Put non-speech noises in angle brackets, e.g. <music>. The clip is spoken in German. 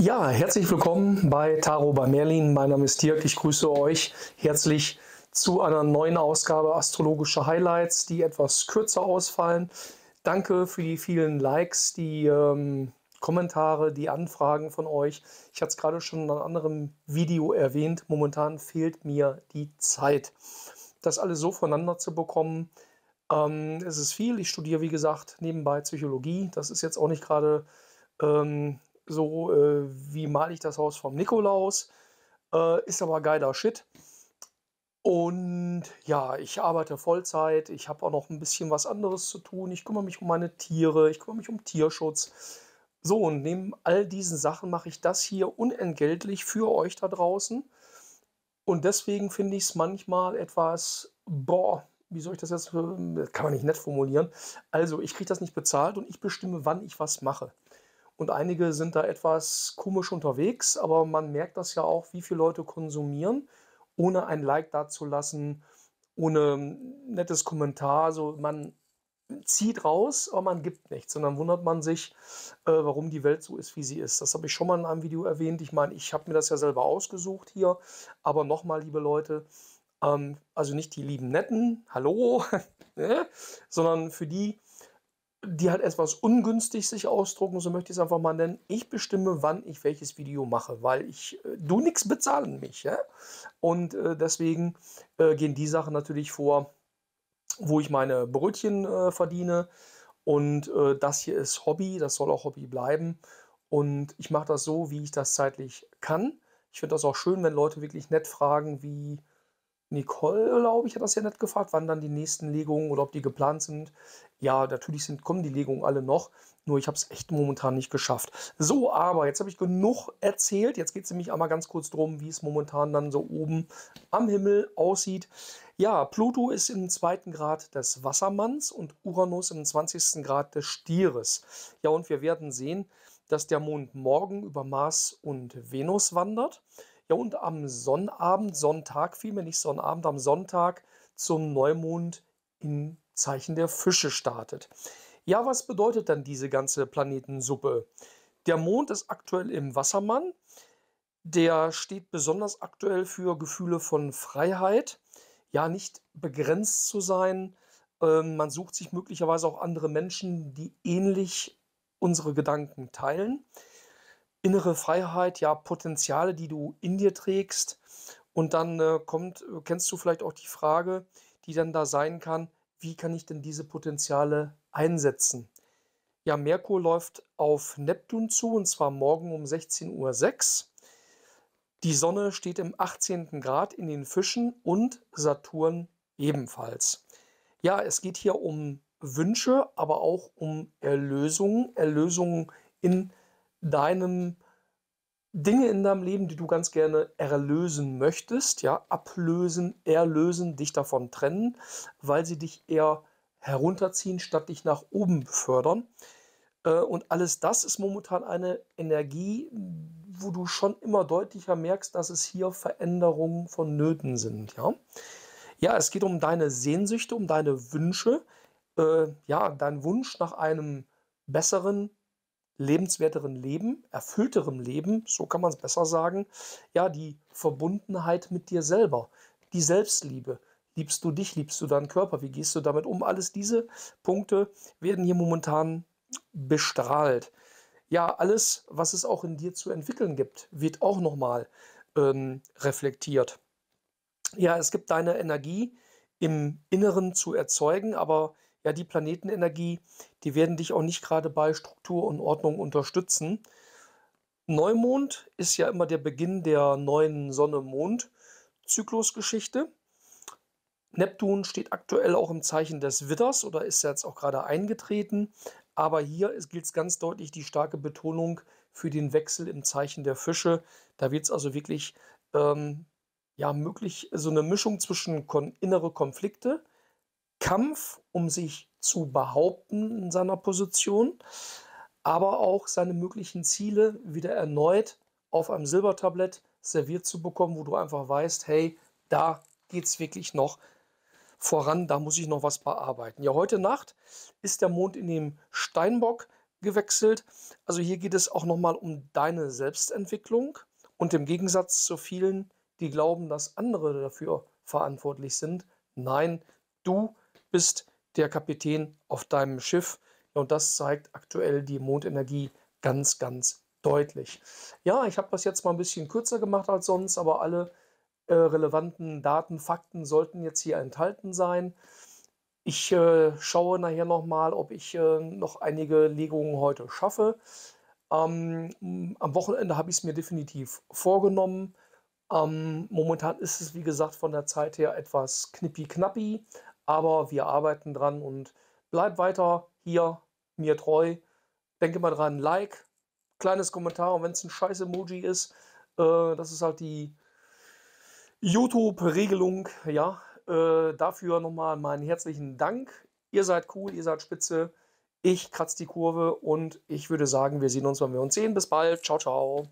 Ja, herzlich willkommen bei Taro bei Merlin. Mein Name ist Dirk. Ich grüße euch herzlich zu einer neuen Ausgabe Astrologische Highlights, die etwas kürzer ausfallen. Danke für die vielen Likes, die ähm, Kommentare, die Anfragen von euch. Ich hatte es gerade schon in einem anderen Video erwähnt. Momentan fehlt mir die Zeit, das alles so voneinander zu bekommen. Ähm, es ist viel. Ich studiere, wie gesagt, nebenbei Psychologie. Das ist jetzt auch nicht gerade ähm, so, äh, wie male ich das Haus vom Nikolaus. Äh, ist aber geiler Shit. Und ja, ich arbeite Vollzeit. Ich habe auch noch ein bisschen was anderes zu tun. Ich kümmere mich um meine Tiere. Ich kümmere mich um Tierschutz. So, und neben all diesen Sachen mache ich das hier unentgeltlich für euch da draußen. Und deswegen finde ich es manchmal etwas, boah, wie soll ich das jetzt, kann man nicht nett formulieren. Also, ich kriege das nicht bezahlt und ich bestimme, wann ich was mache. Und einige sind da etwas komisch unterwegs, aber man merkt das ja auch, wie viele Leute konsumieren, ohne ein Like dazulassen, ohne ein nettes Kommentar. Also man zieht raus, aber man gibt nichts. Und dann wundert man sich, äh, warum die Welt so ist, wie sie ist. Das habe ich schon mal in einem Video erwähnt. Ich meine, ich habe mir das ja selber ausgesucht hier. Aber nochmal, liebe Leute, ähm, also nicht die lieben Netten, hallo, <laughs> ne? sondern für die, die halt etwas ungünstig sich ausdrucken, so möchte ich es einfach mal nennen. Ich bestimme, wann ich welches Video mache, weil ich, äh, du nichts bezahlen mich. Ja? Und äh, deswegen äh, gehen die Sachen natürlich vor, wo ich meine Brötchen äh, verdiene. Und äh, das hier ist Hobby, das soll auch Hobby bleiben. Und ich mache das so, wie ich das zeitlich kann. Ich finde das auch schön, wenn Leute wirklich nett fragen, wie Nicole, glaube ich, hat das ja nett gefragt, wann dann die nächsten Legungen oder ob die geplant sind. Ja, natürlich sind, kommen die Legungen alle noch, nur ich habe es echt momentan nicht geschafft. So, aber jetzt habe ich genug erzählt. Jetzt geht es nämlich einmal ganz kurz darum, wie es momentan dann so oben am Himmel aussieht. Ja, Pluto ist im zweiten Grad des Wassermanns und Uranus im 20. Grad des Stieres. Ja, und wir werden sehen, dass der Mond morgen über Mars und Venus wandert. Ja, und am Sonnabend, Sonntag vielmehr, nicht Sonnabend, am Sonntag zum Neumond im Zeichen der Fische startet. Ja, was bedeutet dann diese ganze Planetensuppe? Der Mond ist aktuell im Wassermann. Der steht besonders aktuell für Gefühle von Freiheit, ja, nicht begrenzt zu sein. Ähm, man sucht sich möglicherweise auch andere Menschen, die ähnlich unsere Gedanken teilen. Innere Freiheit, ja, Potenziale, die du in dir trägst. Und dann äh, kommt, äh, kennst du vielleicht auch die Frage, die dann da sein kann, wie kann ich denn diese Potenziale einsetzen? Ja, Merkur läuft auf Neptun zu und zwar morgen um 16.06 Uhr. Die Sonne steht im 18. Grad in den Fischen und Saturn ebenfalls. Ja, es geht hier um Wünsche, aber auch um Erlösungen. Erlösungen in deinem Dinge in deinem Leben, die du ganz gerne erlösen möchtest, ja, ablösen, erlösen, dich davon trennen, weil sie dich eher herunterziehen, statt dich nach oben befördern. Äh, und alles das ist momentan eine Energie, wo du schon immer deutlicher merkst, dass es hier Veränderungen vonnöten sind. Ja, ja es geht um deine Sehnsüchte, um deine Wünsche. Äh, ja, dein Wunsch nach einem besseren, lebenswerteren Leben, erfüllterem Leben, so kann man es besser sagen. Ja, die Verbundenheit mit dir selber, die Selbstliebe. Liebst du dich, liebst du deinen Körper, wie gehst du damit um? Alles diese Punkte werden hier momentan bestrahlt ja, alles, was es auch in dir zu entwickeln gibt, wird auch nochmal ähm, reflektiert. Ja, es gibt deine Energie im Inneren zu erzeugen, aber ja, die Planetenenergie, die werden dich auch nicht gerade bei Struktur und Ordnung unterstützen. Neumond ist ja immer der Beginn der neuen Sonne-Mond-Zyklusgeschichte. Neptun steht aktuell auch im Zeichen des Widders oder ist jetzt auch gerade eingetreten. Aber hier gilt es ganz deutlich die starke Betonung für den Wechsel im Zeichen der Fische. Da wird es also wirklich ähm, ja, möglich, so eine Mischung zwischen kon innere Konflikte, Kampf, um sich zu behaupten in seiner Position, aber auch seine möglichen Ziele wieder erneut auf einem Silbertablett serviert zu bekommen, wo du einfach weißt, hey, da geht es wirklich noch voran, da muss ich noch was bearbeiten. Ja, heute Nacht ist der Mond in den Steinbock gewechselt. Also hier geht es auch nochmal um deine Selbstentwicklung und im Gegensatz zu vielen, die glauben, dass andere dafür verantwortlich sind. Nein, du bist der Kapitän auf deinem Schiff. Und das zeigt aktuell die Mondenergie ganz, ganz deutlich. Ja, ich habe das jetzt mal ein bisschen kürzer gemacht als sonst, aber alle äh, relevanten Daten, Fakten sollten jetzt hier enthalten sein. Ich äh, schaue nachher nochmal, ob ich äh, noch einige Legungen heute schaffe. Ähm, am Wochenende habe ich es mir definitiv vorgenommen. Ähm, momentan ist es, wie gesagt, von der Zeit her etwas knippi-knappi, aber wir arbeiten dran und bleib weiter hier mir treu. Denke mal dran, Like, kleines Kommentar und wenn es ein scheiß Emoji ist, äh, das ist halt die YouTube-Regelung, ja. Äh, dafür nochmal meinen herzlichen Dank. Ihr seid cool, ihr seid spitze. Ich kratze die Kurve und ich würde sagen, wir sehen uns, wenn wir uns sehen. Bis bald. Ciao, ciao.